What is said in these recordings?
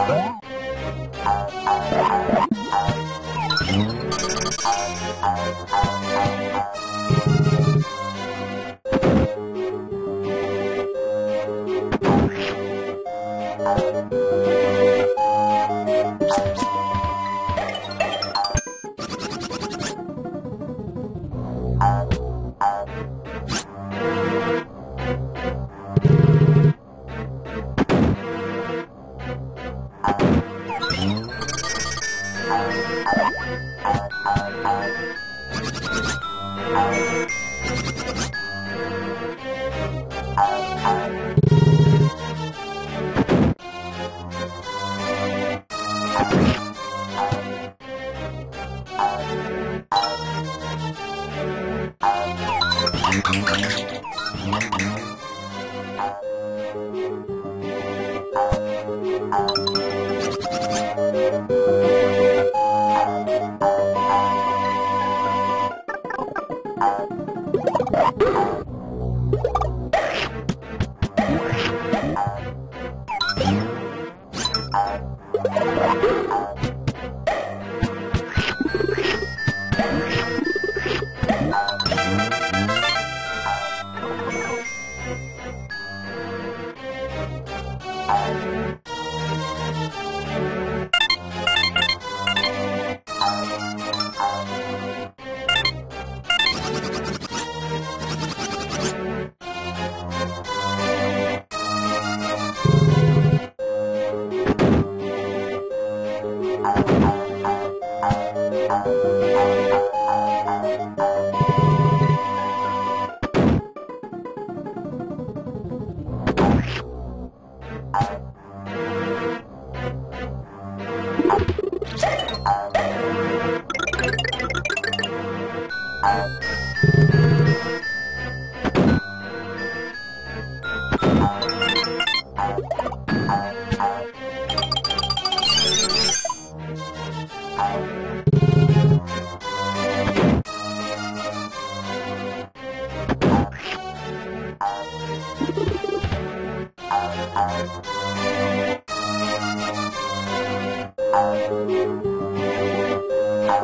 Thank Oh. Thank you.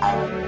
Bye.